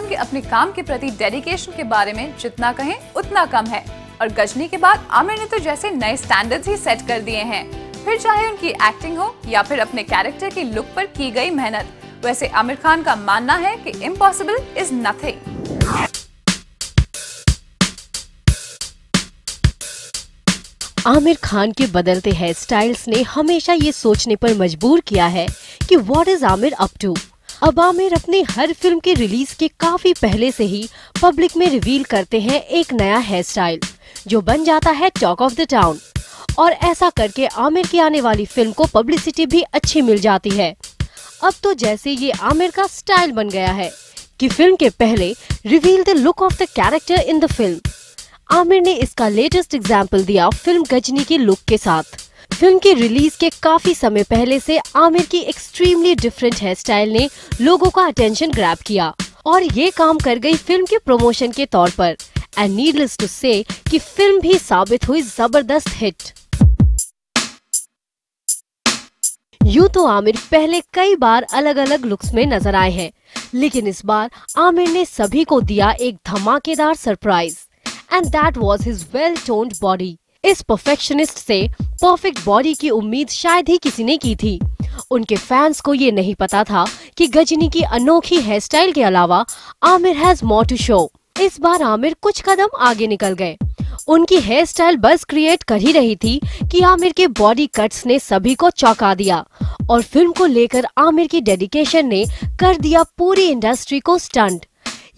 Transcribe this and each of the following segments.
खान के अपने काम के प्रति डेडिकेशन के बारे में जितना कहें, उतना कम है। और गजनी के बाद आमिर ने तो जैसे नए स्टैंडर्ड्स ही सेट कर दिए हैं। फिर चाहे उनकी एक्टिंग हो या फिर अपने कैरेक्टर की लुक पर की गई मेहनत, वैसे आमिर खान का मानना है कि impossible is nothing Aamir Khan के बदलते हेयर स्टाइल्स ने हमेशा ये सोचने पर मजबूर किया है कि what is Aamir up to अब आमिर अपनी हर फ़िल्म के रिलीज़ के काफ़ी पहले से ही पब्लिक में रिवील करते हैं एक नया हेयर स्टाइल जो बन जाता है टॉक ऑफ़ द टाउन और ऐसा करके आमिर की आने वाली फ़िल्म को पब्लिसिटी भी अच्छी मिल जाती है। अब तो जैसे ये आमिर का स्टाइल बन गया है कि फ़िल्म के पहले reveal the look of the character in the film Aamir ने इसका लेटेस्ट एग्ज़ाम्पल दिया फ़िल्म गजनी के लुक के साथ। फ़िल्म की रिलीज़ के काफ़ी समय पहले से आमिर की एक्सट्रीमली डिफरेंट हेयर स्टाइल ने लोगों का अटेंशन ग्रैब किया और ये काम कर गई फ़िल्म के प्रमोशन के तौर पर। एंड नीडलेस टू से कि फ़िल्म भी साबित हुई ज़बरदस्त हिट यूँ तो आमिर पहले कई बार अलग अलग लुक्स में नज़र आए हैं, लेकिन इस बार आमिर ने सभी को दिया एक धमाकेदार surprise and that was his well toned body इस परफेक्शनिस्ट से परफेक्ट बॉडी की उम्मीद शायद ही किसी ने की थी। उनके फैंस को ये नहीं पता था कि गजनी की अनोखी हेयर स्टाइल के अलावा Aamir has more to show इस बार आमिर कुछ कदम आगे निकल गए। उनकी हेयर स्टाइल बस क्रिएट कर ही रही थी कि आमिर के बॉडी कट्स ने सभी को चौंका दिया और फ़िल्म को लेकर आमिर की डेडिकेशन ने कर दिया पूरी इंडस्ट्री को स्टंट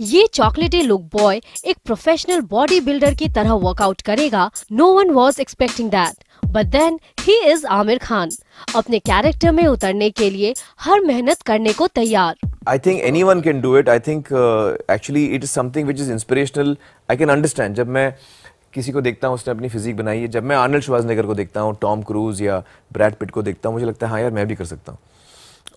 ये चॉकलेटी लुक बॉय एक प्रोफेशनल बॉडी बिल्डर की तरह वर्कआउट करेगा। No one was expecting that but then he is Aamir Khan अपने कैरेक्टर में उतरने के लिए हर मेहनत करने को तैयार I think anyone can do it. I think uh, actually it is something which is inspirational. I can understand. जब मैं किसी को देखता हूँ उसने अपनी फिजिक बनाई है जब मैं आर्नल्ड श्वाजनेगर को देखता हूँ टॉम क्रूज या ब्रैड पिट को देखता हूँ मुझे लगता है हाँ यार मैं भी कर सकता हूँ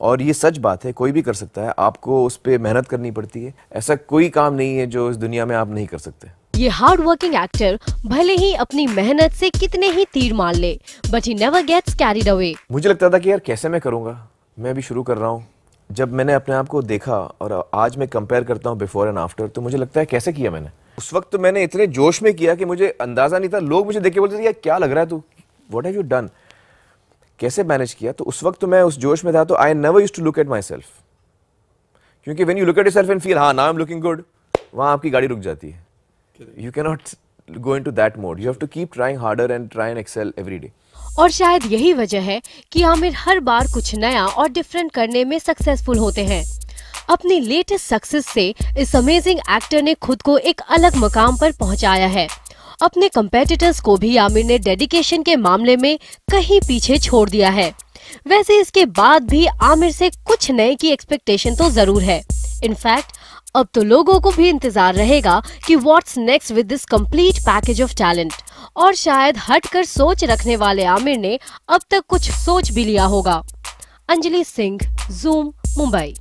और ये सच बात है कोई भी कर सकता है आपको उस पर मेहनत करनी पड़ती है ऐसा कोई काम नहीं है जो इस दुनिया में आप नहीं कर सकते ये हार्ड वर्किंग एक्टर भले ही अपनी मेहनत से कितने ही तीर मार ले but he never gets carried away मुझे लगता था कि यार कैसे मैं करूँगा? मैं भी शुरू कर रहा हूँ। जब मैंने अपने आप को देखा और आज मैं कंपेयर करता हूँ बिफोर एंड आफ्टर तो मुझे लगता है कैसे किया मैंने? उस वक्त तो मैंने इतने जोश में किया कि मुझे अंदाज़ा नहीं था। लोग मुझे देख के बोलते थे, यार क्या लग रहा है तू? वॉट हैव यू डन कैसे मैनेज किया? तो उस वक्त तो मैं उस जोश में था तो I never use to look at myself क्योंकि when you look at self and feel हाँ नाउ एम लुकिंग गुड वहाँ आपकी गाड़ी रुक जाती है। You cannot go into that mode you have to keep trying harder and try and excel every day और शायद यही वजह है कि आमिर हर बार कुछ नया और डिफरेंट करने में सक्सेसफुल होते हैं। अपनी लेटेस्ट सक्सेस से इस अमेजिंग एक्टर ने खुद को एक अलग मकाम पर पहुँचाया है। अपने कंपेटिटर्स को भी आमिर ने डेडिकेशन के मामले में कहीं पीछे छोड़ दिया है। वैसे इसके बाद भी आमिर से कुछ नए की एक्सपेक्टेशन तो ज़रूर है। इनफैक्ट अब तो लोगों को भी इंतज़ार रहेगा कि what's next with this complete package of talent और शायद हटकर सोच रखने वाले आमिर ने अब तक कुछ सोच भी लिया होगा। अंजलि सिंह जूम मुंबई